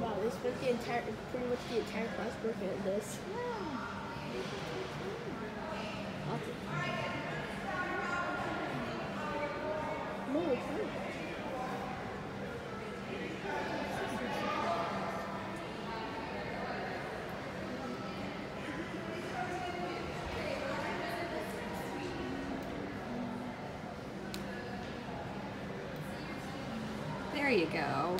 wow, this was the entire, pretty much the entire class working at this. There you go.